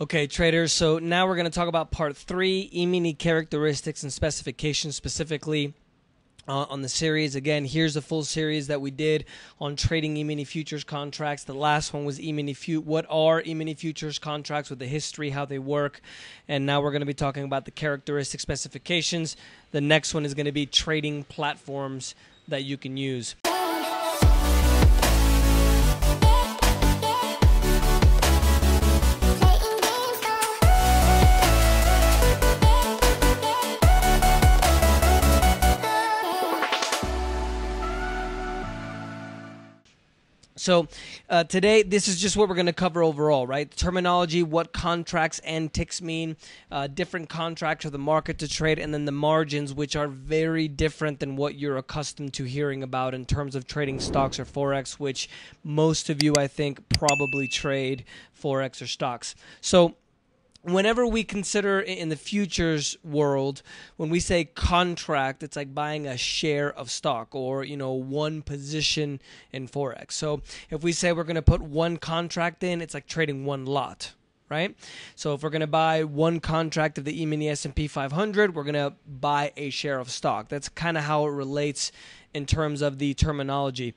Okay, traders. So now we're going to talk about part three E-mini characteristics and specifications specifically. Uh, on the series again here's the full series that we did on trading e-mini futures contracts the last one was e-mini what are e-mini futures contracts with the history how they work and now we're going to be talking about the characteristic specifications the next one is going to be trading platforms that you can use So uh, today, this is just what we're going to cover overall, right? Terminology, what contracts and ticks mean, uh, different contracts or the market to trade, and then the margins, which are very different than what you're accustomed to hearing about in terms of trading stocks or forex, which most of you, I think, probably trade forex or stocks. So whenever we consider in the futures world when we say contract it's like buying a share of stock or you know one position in forex. So if we say we're going to put one contract in it's like trading one lot right? So if we're going to buy one contract of the e-mini s&p 500 we're going to buy a share of stock. That's kind of how it relates in terms of the terminology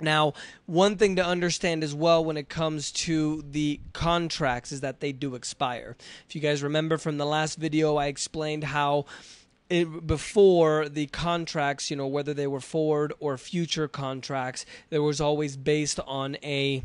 now, one thing to understand as well when it comes to the contracts is that they do expire. If you guys remember from the last video, I explained how it, before the contracts, you know, whether they were forward or future contracts, there was always based on a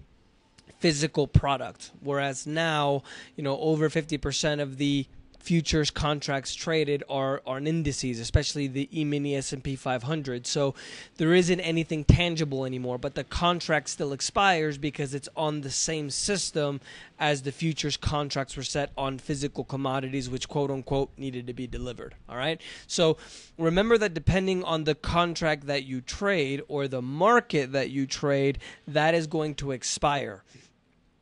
physical product. Whereas now, you know, over 50% of the futures contracts traded are, are indices, especially the E-mini S&P 500. So there isn't anything tangible anymore, but the contract still expires because it's on the same system as the futures contracts were set on physical commodities, which quote unquote needed to be delivered. All right. So remember that depending on the contract that you trade or the market that you trade, that is going to expire.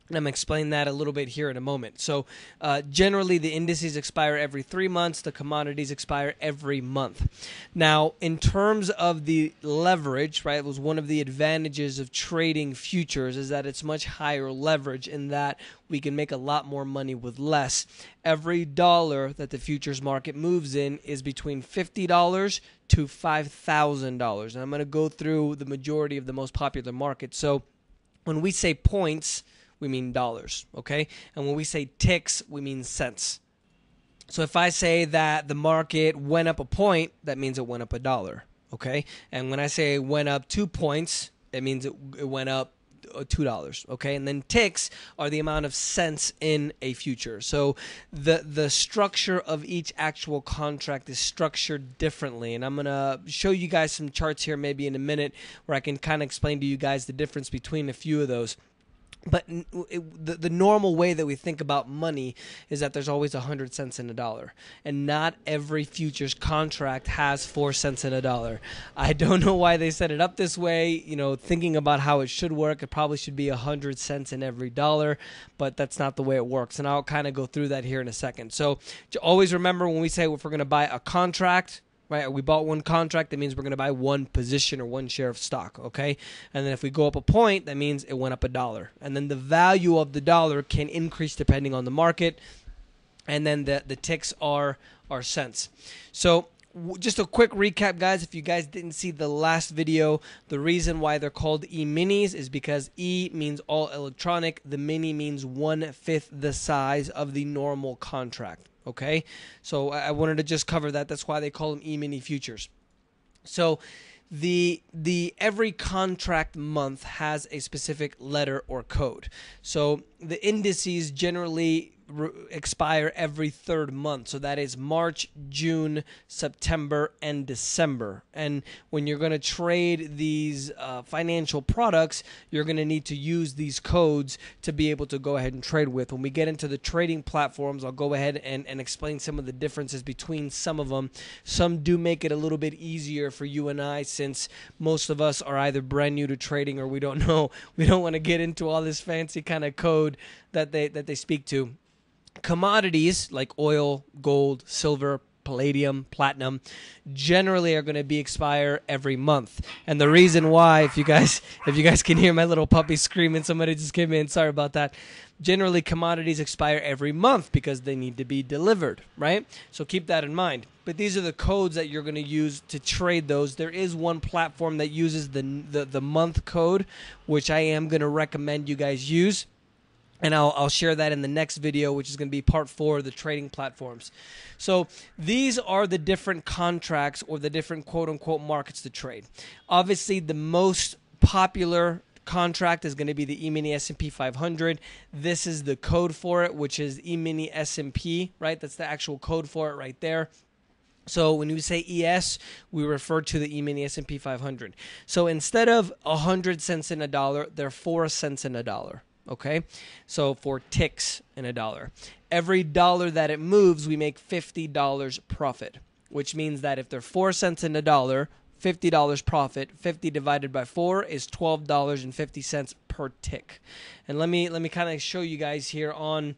And I'm going to explain that a little bit here in a moment. So, uh, generally, the indices expire every three months, the commodities expire every month. Now, in terms of the leverage, right, it was one of the advantages of trading futures is that it's much higher leverage in that we can make a lot more money with less. Every dollar that the futures market moves in is between $50 to $5,000. And I'm going to go through the majority of the most popular markets. So, when we say points, we mean dollars, okay? And when we say ticks, we mean cents. So if I say that the market went up a point, that means it went up a dollar, okay? And when I say went up two points, it means it, it went up uh, two dollars okay and then ticks are the amount of cents in a future so the the structure of each actual contract is structured differently and i'm gonna show you guys some charts here maybe in a minute where i can kind of explain to you guys the difference between a few of those but it, the, the normal way that we think about money is that there's always 100 cents in a dollar. And not every futures contract has 4 cents in a dollar. I don't know why they set it up this way you know thinking about how it should work. It probably should be 100 cents in every dollar but that's not the way it works. And i'll kind of go through that here in a second. So always remember when we say if we're going to buy a contract right? We bought one contract, that means we're going to buy one position or one share of stock, okay? And then if we go up a point, that means it went up a dollar. And then the value of the dollar can increase depending on the market. And then the, the ticks are, are cents. So just a quick recap, guys. If you guys didn't see the last video, the reason why they're called E minis is because E means all electronic, the mini means one fifth the size of the normal contract. Okay, so I wanted to just cover that. That's why they call them E-mini futures. So the the every contract month has a specific letter or code. So the indices generally re- expire every third month. So that is March, June, September, and December. And when you're going to trade these uh, financial products, you're going to need to use these codes to be able to go ahead and trade with. When we get into the trading platforms, I'll go ahead and, and explain some of the differences between some of them. Some do make it a little bit easier for you and I since most of us are either brand new to trading or we don't know. We don't want to get into all this fancy kind of code that they that they speak to commodities like oil, gold, silver, palladium, platinum generally are going to be expire every month. And the reason why if you guys if you guys can hear my little puppy screaming somebody just came in, sorry about that. Generally, commodities expire every month because they need to be delivered, right? So keep that in mind. But these are the codes that you're going to use to trade those. There is one platform that uses the the, the month code, which I am going to recommend you guys use and I'll, I'll share that in the next video which is going to be part four of the trading platforms. So these are the different contracts or the different quote unquote markets to trade. Obviously the most popular contract is going to be the E-mini S&P 500 this is the code for it which is E-mini S&P right? That's the actual code for it right there. So when we say ES, we refer to the E-mini S&P 500. So instead of 100 cents in a dollar, they're 4 cents in a dollar. Okay, so for ticks in a dollar, every dollar that it moves, we make fifty dollars profit. Which means that if they're four cents in a dollar, fifty dollars profit. Fifty divided by four is twelve dollars and fifty cents per tick. And let me let me kind of show you guys here on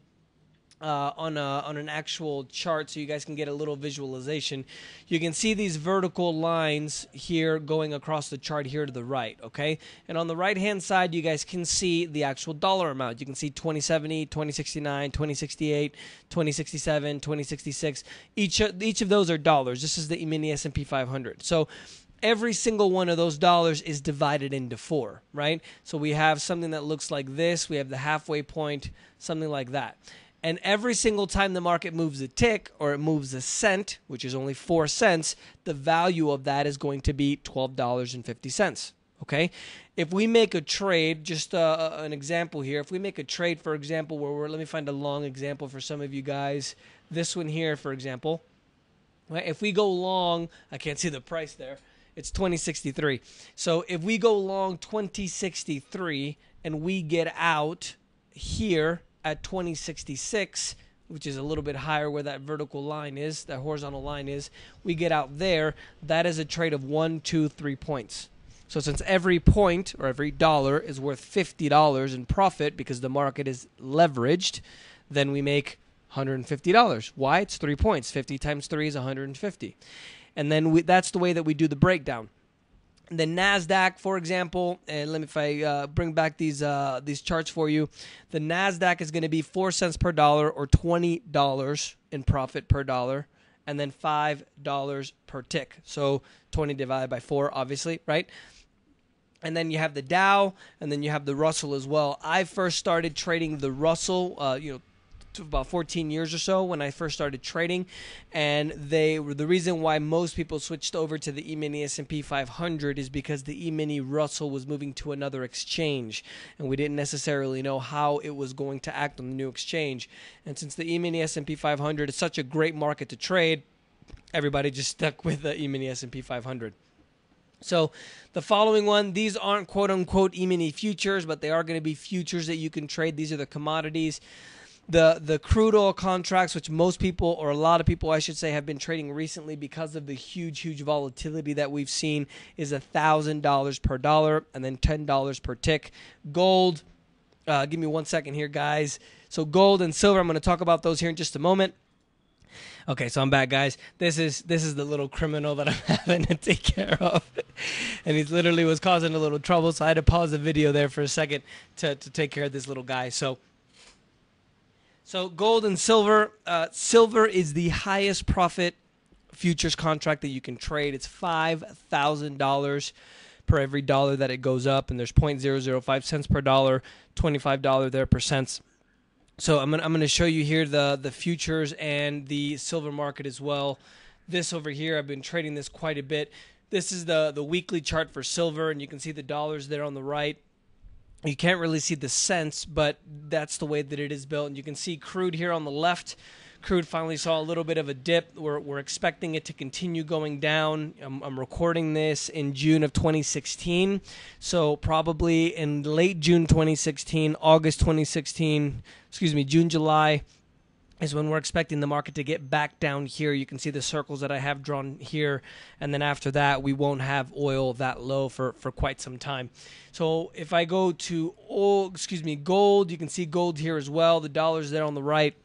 uh, on a, on an actual chart so you guys can get a little visualization. You can see these vertical lines here going across the chart here to the right, okay? And on the right hand side, you guys can see the actual dollar amount. You can see 2070, 2069, 2068, 2067, 2066. Each of, each of those are dollars. This is the mini S&P 500. So every single one of those dollars is divided into four, right? So we have something that looks like this. We have the halfway point, something like that. And every single time the market moves a tick or it moves a cent, which is only four cents, the value of that is going to be $12.50. Okay? If we make a trade, just uh, uh, an example here, if we make a trade, for example, where we're, let me find a long example for some of you guys. This one here, for example. Right? If we go long, I can't see the price there. It's 2063. So if we go long 2063 and we get out here at 2066, which is a little bit higher where that vertical line is, that horizontal line is, we get out there, that is a trade of one, two, three points. So since every point or every dollar is worth $50 in profit because the market is leveraged, then we make $150. Why? It's three points. 50 times three is 150. And then we, that's the way that we do the breakdown the Nasdaq, for example, and let me if I uh, bring back these uh, these charts for you, the Nasdaq is going to be four cents per dollar or twenty dollars in profit per dollar, and then five dollars per tick. So twenty divided by four, obviously, right? And then you have the Dow, and then you have the Russell as well. I first started trading the Russell, uh, you know, about 14 years or so when I first started trading, and they were the reason why most people switched over to the E-mini S&P 500 is because the E-mini Russell was moving to another exchange, and we didn't necessarily know how it was going to act on the new exchange. And since the E-mini S&P 500 is such a great market to trade, everybody just stuck with the E-mini S&P 500. So, the following one, these aren't quote unquote E mini futures, but they are going to be futures that you can trade. These are the commodities the the crude oil contracts, which most people or a lot of people, I should say, have been trading recently because of the huge, huge volatility that we've seen, is a thousand dollars per dollar and then ten dollars per tick. Gold, uh, give me one second here, guys. So gold and silver, I'm going to talk about those here in just a moment. Okay, so I'm back, guys. This is this is the little criminal that I'm having to take care of, and he literally was causing a little trouble. So I had to pause the video there for a second to to take care of this little guy. So so gold and silver. Uh, silver is the highest profit futures contract that you can trade. It's five thousand dollars per every dollar that it goes up, and there's 0.005 cents per dollar, twenty-five dollar there per cents. So I'm gonna I'm gonna show you here the the futures and the silver market as well. This over here, I've been trading this quite a bit. This is the the weekly chart for silver, and you can see the dollars there on the right you can't really see the cents, but that's the way that it is built. And you can see crude here on the left. Crude finally saw a little bit of a dip. We're, we're expecting it to continue going down. I'm, I'm recording this in June of 2016. So, probably in late June 2016, August 2016, excuse me, June, July is when we're expecting the market to get back down here. You can see the circles that I have drawn here. And then after that, we won't have oil that low for, for quite some time. So if I go to oil, excuse me, gold, you can see gold here as well. The dollar's there on the right.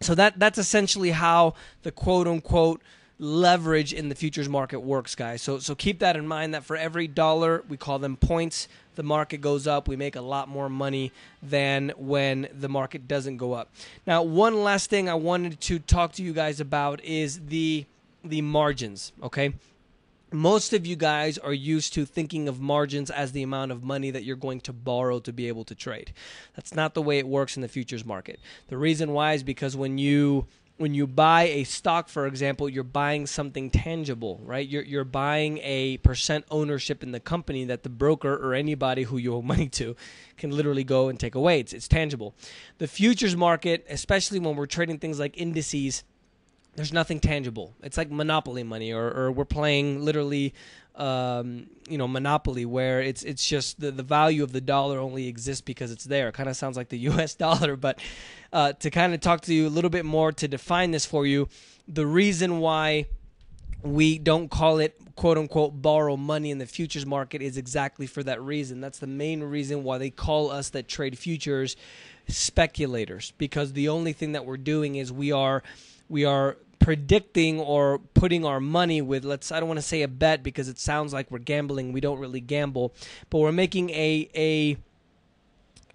So that that's essentially how the quote unquote leverage in the futures market works, guys. So so keep that in mind that for every dollar, we call them points, the market goes up, we make a lot more money than when the market doesn't go up. Now, one last thing I wanted to talk to you guys about is the the margins, okay? most of you guys are used to thinking of margins as the amount of money that you're going to borrow to be able to trade. That's not the way it works in the futures market. The reason why is because when you when you buy a stock, for example, you're buying something tangible, right? You're, you're buying a percent ownership in the company that the broker or anybody who you owe money to can literally go and take away. It's, it's tangible. The futures market, especially when we're trading things like indices, there's nothing tangible. It's like monopoly money, or, or we're playing literally, um, you know, monopoly, where it's it's just the, the value of the dollar only exists because it's there. It kind of sounds like the U.S. dollar, but uh, to kind of talk to you a little bit more to define this for you, the reason why we don't call it quote unquote borrow money in the futures market is exactly for that reason. That's the main reason why they call us that trade futures speculators because the only thing that we're doing is we are we are predicting or putting our money with let's I don't want to say a bet because it sounds like we're gambling. We don't really gamble, but we're making a a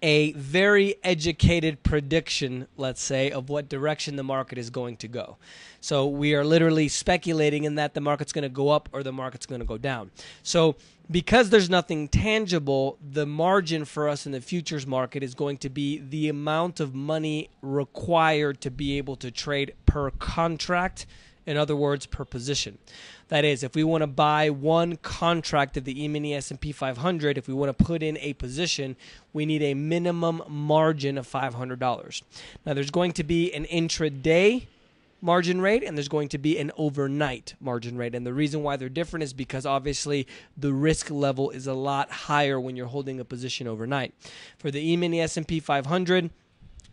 a very educated prediction, let's say, of what direction the market is going to go. So we are literally speculating in that the market's going to go up or the market's going to go down. So because there's nothing tangible, the margin for us in the futures market is going to be the amount of money required to be able to trade per contract in other words, per position. That is, if we want to buy one contract of the E-mini S&P 500, if we want to put in a position, we need a minimum margin of $500. Now, there's going to be an intraday margin rate and there's going to be an overnight margin rate. And the reason why they're different is because obviously the risk level is a lot higher when you're holding a position overnight. For the E-mini S&P 500,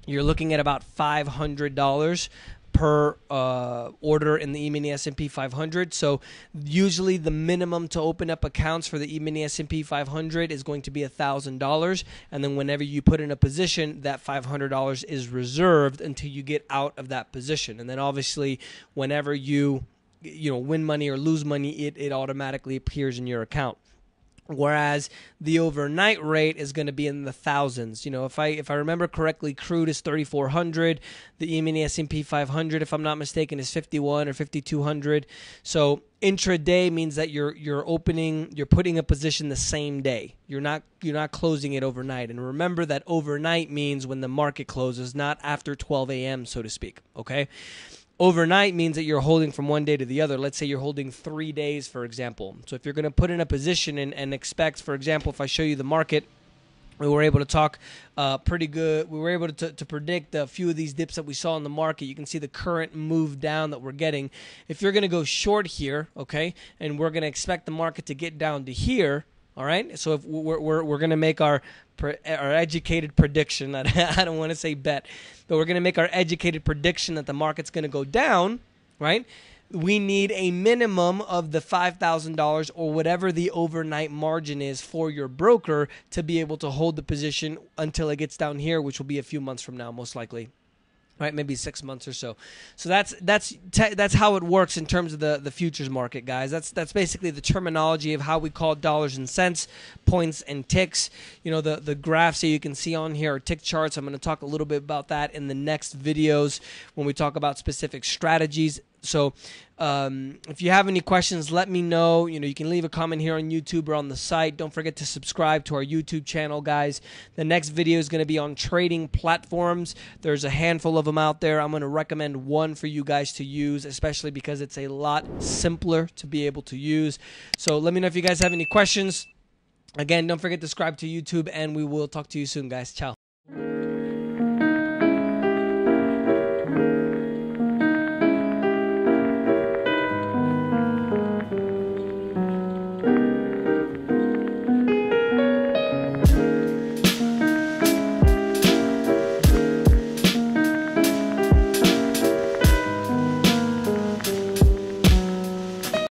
you're looking at about $500 per uh, order in the E-mini S&P 500. So usually the minimum to open up accounts for the E-mini S&P 500 is going to be $1,000 and then whenever you put in a position that $500 is reserved until you get out of that position. And then obviously whenever you you know win money or lose money it, it automatically appears in your account whereas the overnight rate is going to be in the thousands. You know if i if i remember correctly crude is 3400 the e-mini s&p 500 if i'm not mistaken is 51 or 5200 so intraday means that you're you're opening you're putting a position the same day. You're not you're not closing it overnight. And remember that overnight means when the market closes not after 12 a.m so to speak okay overnight means that you're holding from one day to the other. Let's say you're holding three days, for example. So if you're going to put in a position and, and expect, for example, if I show you the market, we were able to talk uh, pretty good. We were able to, to predict a few of these dips that we saw in the market. You can see the current move down that we're getting. If you're going to go short here, okay, and we're going to expect the market to get down to here, all right. So if we're we're, we're going to make our our educated prediction. I don't want to say bet, but we're going to make our educated prediction that the market's going to go down, right? We need a minimum of the $5,000 or whatever the overnight margin is for your broker to be able to hold the position until it gets down here, which will be a few months from now, most likely right? Maybe six months or so. So that's that's te- that's how it works in terms of the the futures market guys. That's that's basically the terminology of how we call dollars and cents points and ticks. You know the the graphs that you can see on here are tick charts. I'm going to talk a little bit about that in the next videos when we talk about specific strategies so um, if you have any questions, let me know. You know, you can leave a comment here on YouTube or on the site. Don't forget to subscribe to our YouTube channel, guys. The next video is going to be on trading platforms. There's a handful of them out there. I'm going to recommend one for you guys to use, especially because it's a lot simpler to be able to use. So let me know if you guys have any questions. Again, don't forget to subscribe to YouTube, and we will talk to you soon, guys. Ciao.